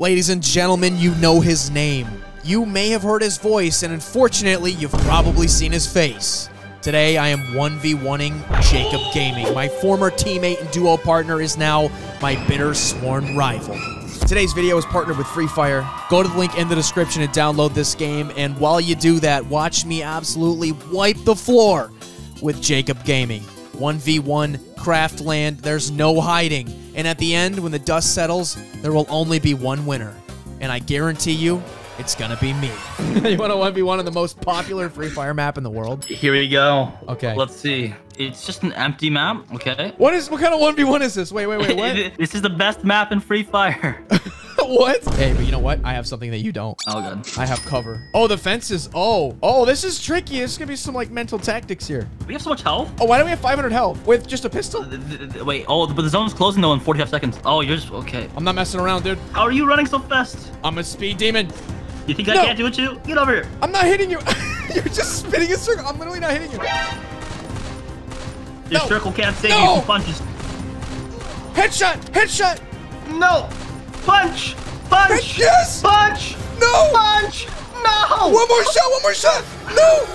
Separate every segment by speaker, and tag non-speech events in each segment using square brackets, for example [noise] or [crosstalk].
Speaker 1: Ladies and gentlemen, you know his name. You may have heard his voice, and unfortunately, you've probably seen his face. Today, I am 1v1ing Jacob Gaming. My former teammate and duo partner is now my bitter sworn rival. Today's video is partnered with Free Fire. Go to the link in the description and download this game, and while you do that, watch me absolutely wipe the floor with Jacob Gaming. 1v1, Craftland, there's no hiding. And at the end, when the dust settles, there will only be one winner. And I guarantee you, it's gonna be me. [laughs] you want to 1v1 on the most popular Free Fire map in the world?
Speaker 2: Here we go.
Speaker 1: Okay.
Speaker 2: Let's see. It's just an empty map, okay?
Speaker 1: What is what kind of 1v1 is this? Wait, wait, wait, [laughs] what?
Speaker 2: this is the best map in Free Fire. [laughs] [laughs]
Speaker 1: what? Hey, but you know what? I have something that you don't.
Speaker 2: Oh, god.
Speaker 1: I have cover. Oh, the fences. Oh. Oh, this is tricky. There's gonna be some like mental tactics here.
Speaker 2: We have so much health.
Speaker 1: Oh, why don't we have 500 health with just a pistol?
Speaker 2: Th- th- th- Wait, oh, but the zone's closing though in 45 seconds. Oh, you're just, okay.
Speaker 1: I'm not messing around, dude.
Speaker 2: How are you running so fast?
Speaker 1: I'm a speed demon.
Speaker 2: You think
Speaker 1: No.
Speaker 2: I can't do it too? Get over here.
Speaker 1: I'm not hitting you. [laughs] You're just spinning a circle. I'm literally not hitting you.
Speaker 2: Your
Speaker 1: No.
Speaker 2: circle can't save
Speaker 1: No.
Speaker 2: you from punches.
Speaker 1: Headshot. Headshot.
Speaker 2: No! Punch! Punch!
Speaker 1: Yes.
Speaker 2: Punch!
Speaker 1: No.
Speaker 2: Punch! No!
Speaker 1: One more shot. One more shot. No.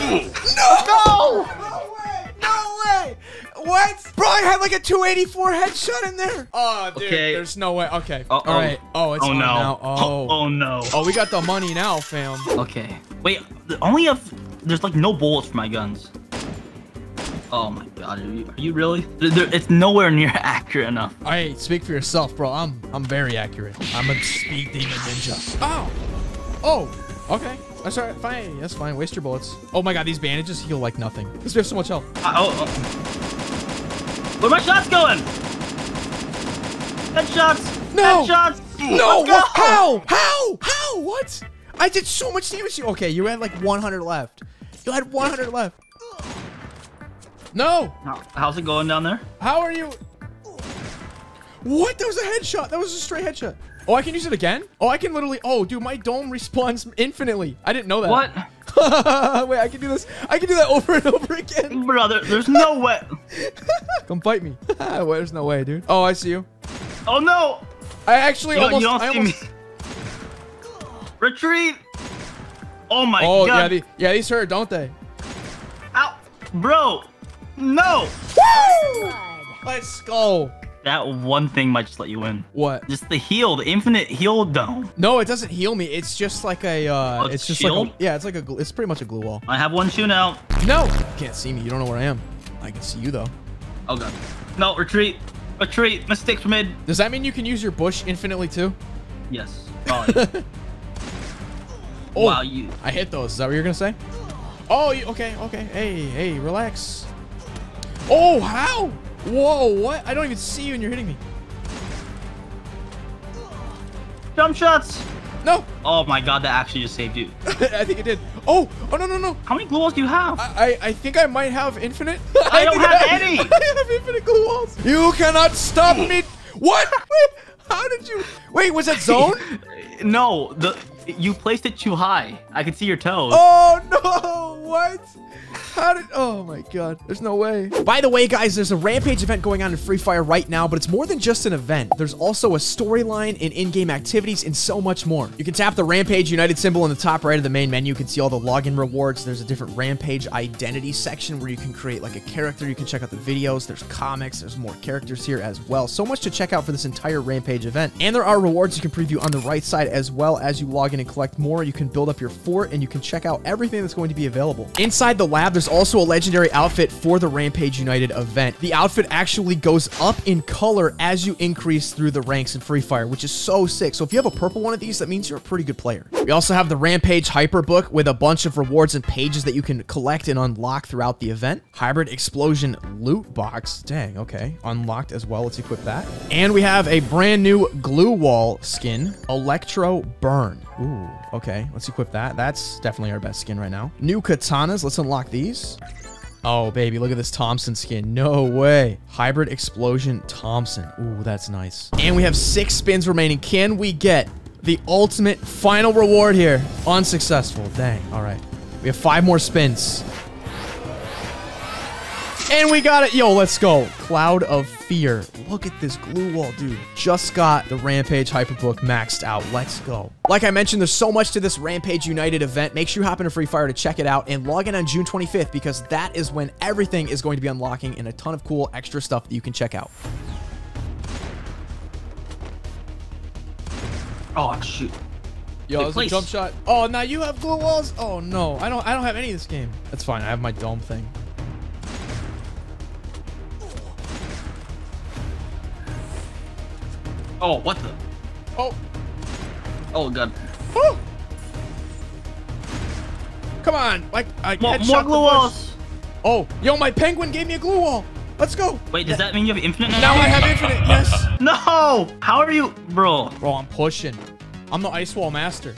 Speaker 1: No. [laughs]
Speaker 2: No!
Speaker 1: No way. No way. What? Bro, I had like a 284 headshot in there. Oh, dude.
Speaker 2: Okay.
Speaker 1: There's no way. Okay.
Speaker 2: Uh-oh.
Speaker 1: All right. Oh, it's
Speaker 2: oh no.
Speaker 1: now. Oh.
Speaker 2: oh no.
Speaker 1: Oh, we got the money now, fam.
Speaker 2: Okay. Wait, only if there's like no bullets for my guns. Oh my god, are you, are you really? It's nowhere near [laughs] accurate enough.
Speaker 1: All right, speak for yourself, bro. I'm I'm very accurate. I'm a speed demon ninja. Oh. Oh. Okay. That's all right. Fine. That's fine. Waste your bullets. Oh my god, these bandages heal like nothing. Because we have so much health.
Speaker 2: Uh, oh, oh. Where my shots going? Headshots!
Speaker 1: No.
Speaker 2: Headshots!
Speaker 1: No. What? How? How? How? What? I did so much damage to you. Okay, you had like 100 left. You had 100 left. No.
Speaker 2: How's it going down there?
Speaker 1: How are you? What? That was a headshot. That was a straight headshot. Oh, I can use it again? Oh, I can literally. Oh, dude, my dome respawns infinitely. I didn't know that.
Speaker 2: What? [laughs]
Speaker 1: Wait, I can do this. I can do that [laughs] over and over again.
Speaker 2: Brother, there's no [laughs] way.
Speaker 1: Come fight me. There's no way, dude. Oh, I see you.
Speaker 2: Oh no!
Speaker 1: I actually
Speaker 2: You
Speaker 1: almost.
Speaker 2: you don't
Speaker 1: I
Speaker 2: see
Speaker 1: almost
Speaker 2: me. Retreat! Oh my
Speaker 1: oh, yeah,
Speaker 2: god.
Speaker 1: the, yeah, these hurt, don't they?
Speaker 2: Ow! Bro! No!
Speaker 1: Woo! Let's go.
Speaker 2: That one thing might just let you win.
Speaker 1: What?
Speaker 2: Just the heal, the infinite heal dome.
Speaker 1: No, it doesn't heal me. It's just like a. Uh,
Speaker 2: Oh,
Speaker 1: it's
Speaker 2: it's
Speaker 1: just
Speaker 2: shield?
Speaker 1: like a. Yeah, it's like a. It's pretty much a glue wall.
Speaker 2: I have one shoe now.
Speaker 1: No, you can't see me. You don't know where I am. I can see you though.
Speaker 2: Oh god. No, retreat. Retreat. Mistakes were made.
Speaker 1: Does that mean you can use your bush infinitely too?
Speaker 2: Yes. [laughs]
Speaker 1: Oh,
Speaker 2: Wow, you.
Speaker 1: I hit those. Is that what you're gonna say? Oh, you, okay, okay. Hey, hey, relax. Oh, how? Whoa, what? I don't even see you and you're hitting me.
Speaker 2: Jump shots.
Speaker 1: No,
Speaker 2: Oh my god, that actually just saved you. [laughs]
Speaker 1: I think it did. Oh, oh no, no, no.
Speaker 2: How many glue walls do you have?
Speaker 1: I, I, I think I might have infinite. [laughs]
Speaker 2: I don't have [laughs]
Speaker 1: I-
Speaker 2: any.
Speaker 1: I have infinite glue walls. You cannot stop me. What? Wait, how did you? Wait, was that zone?
Speaker 2: no, the you placed it too high. I can see your toes.
Speaker 1: Oh no! What? How did? Oh my god! There's no way. By the way, guys, there's a Rampage event going on in Free Fire right now, but it's more than just an event. There's also a storyline and in-game activities and so much more. You can tap the Rampage United symbol in the top right of the main menu. You can see all the login rewards. There's a different Rampage identity section where you can create like a character. You can check out the videos. There's comics. There's more characters here as well. So much to check out for this entire Rampage event. And there are rewards you can preview on the right side as well as you log in and collect more. You can build up your fort and you can check out everything that's going to be available. Inside the lab, there's also a legendary outfit for the Rampage United event. The outfit actually goes up in color as you increase through the ranks in Free Fire, which is so sick. So if you have a purple one of these, that means you're a pretty good player. We also have the Rampage Hyperbook with a bunch of rewards and pages that you can collect and unlock throughout the event. Hybrid Explosion Loot Box. Dang, okay. Unlocked as well. Let's equip that. And we have a brand new glue wall skin, Electro Burn. Ooh, okay. Let's equip that. That's definitely our best skin right now. New katanas. Let's unlock these. Oh, baby, look at this Thompson skin. No way. Hybrid Explosion Thompson. Ooh, that's nice. And we have six spins remaining. Can we get the ultimate final reward here? Unsuccessful. Dang. All right. We have five more spins. And we got it. Yo, let's go. Cloud of fear. Look at this glue wall, dude. Just got the Rampage Hyperbook maxed out. Let's go. Like I mentioned, there's so much to this Rampage United event. Make sure you hop into Free Fire to check it out and log in on June 25th because that is when everything is going to be unlocking and a ton of cool extra stuff that you can check out.
Speaker 2: Oh shoot.
Speaker 1: Yo,
Speaker 2: Good
Speaker 1: a jump shot. Oh, now you have glue walls. Oh no, I don't. I don't have any of this game. That's fine. I have my dome thing.
Speaker 2: Oh, what the?
Speaker 1: Oh,
Speaker 2: Oh god.
Speaker 1: oh. Come on, like I
Speaker 2: More,
Speaker 1: headshot
Speaker 2: more
Speaker 1: the
Speaker 2: glue
Speaker 1: bush.
Speaker 2: walls.
Speaker 1: Oh, yo, my penguin gave me a glue wall. Let's go.
Speaker 2: Wait, does that mean you have infinite now?
Speaker 1: Now I have infinite. Yes. [laughs]
Speaker 2: No! How are you, bro?
Speaker 1: Bro, I'm pushing. I'm the ice wall master.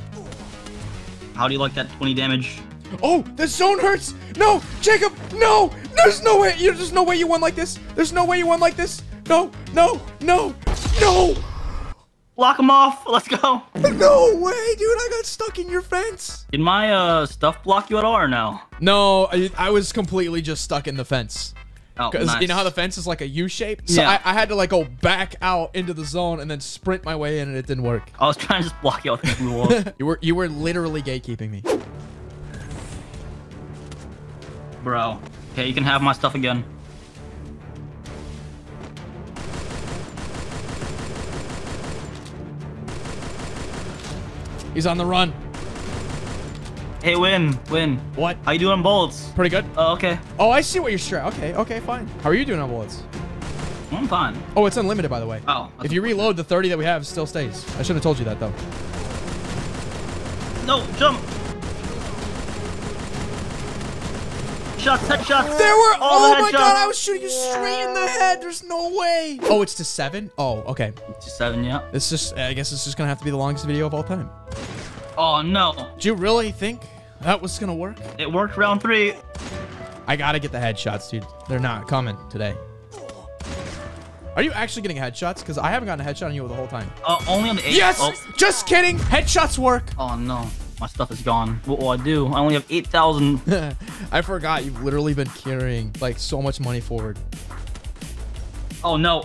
Speaker 2: How do you like that 20 damage?
Speaker 1: Oh, the zone hurts. No, Jacob. No, there's no way. You, there's no way you won like this. There's no way you won like this. No, no, no, no,
Speaker 2: Block him off. [laughs] Let's go.
Speaker 1: no way, dude. I got stuck in your fence.
Speaker 2: Did my uh stuff block you at all or no?
Speaker 1: No, I, I was completely just stuck in the fence.
Speaker 2: Oh,
Speaker 1: Because
Speaker 2: nice.
Speaker 1: you know how the fence is like a U shape? So
Speaker 2: Yeah.
Speaker 1: I, I had to like go back out into the zone and then sprint my way in and it didn't work.
Speaker 2: I was trying to just block you out with the glue walls. [laughs]
Speaker 1: You were you were literally gatekeeping me.
Speaker 2: bro. Okay, you can have my stuff again.
Speaker 1: He's on the run.
Speaker 2: Hey, Wynn, Wynn.
Speaker 1: What?
Speaker 2: How you doing, bullets?
Speaker 1: Pretty good.
Speaker 2: Oh, okay.
Speaker 1: Oh, I see what you're strat. Okay, okay, fine. How are you doing on bullets?
Speaker 2: I'm fine.
Speaker 1: Oh, it's unlimited, by the way.
Speaker 2: Oh.
Speaker 1: If you reload, the 30 that we have still stays. I should have told you that, though.
Speaker 2: No, jump. Shots, headshots.
Speaker 1: There were.
Speaker 2: All
Speaker 1: Oh
Speaker 2: the
Speaker 1: my god, I was shooting you straight in the head. There's no way. Oh, it's to seven. Oh, okay.
Speaker 2: To seven, yeah.
Speaker 1: This just. I guess this is gonna have to be the longest video of all time.
Speaker 2: Oh no,
Speaker 1: Do you really think that was gonna work?
Speaker 2: it worked round three.
Speaker 1: I gotta get the headshots, dude. They're not coming today. Are you actually getting headshots? Because I haven't gotten a headshot on you the whole time.
Speaker 2: Uh, only on the eight.
Speaker 1: Yes!
Speaker 2: Oh.
Speaker 1: Just kidding. Headshots work.
Speaker 2: oh no, my stuff is gone. What will I do? I only have eight thousand. [laughs]
Speaker 1: I forgot you've literally been carrying like so much money forward.
Speaker 2: Oh no.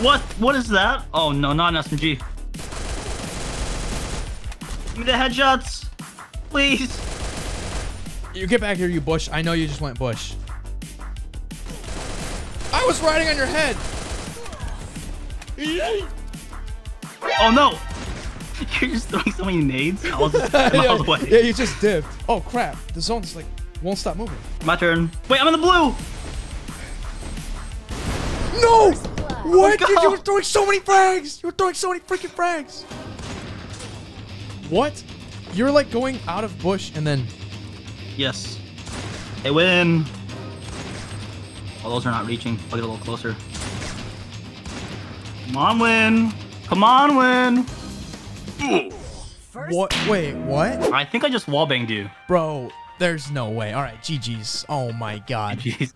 Speaker 2: What? What is that? Oh no, not an SMG. Give me the headshots, please.
Speaker 1: You get back here, you bush. I know you just went bush. I was riding on your head.
Speaker 2: Oh no! [laughs] You're just throwing so many nades. I was just miles
Speaker 1: yeah,
Speaker 2: away.
Speaker 1: yeah, you just dipped. Oh crap! The zone's like won't stop moving.
Speaker 2: My turn. Wait, I'm in the blue.
Speaker 1: No! What?
Speaker 2: Let's
Speaker 1: Dude, you
Speaker 2: go.
Speaker 1: were throwing so many frags. You were throwing so many freaking frags. What? You're like going out of bush and then.
Speaker 2: Yes. They win. Oh, those are not reaching. I'll get a little closer. Come on, win. Come on, win.
Speaker 1: What? Wait, what?
Speaker 2: I think I just wallbanged you.
Speaker 1: Bro, there's no way. All right, GG's. Oh my god.
Speaker 2: Jeez.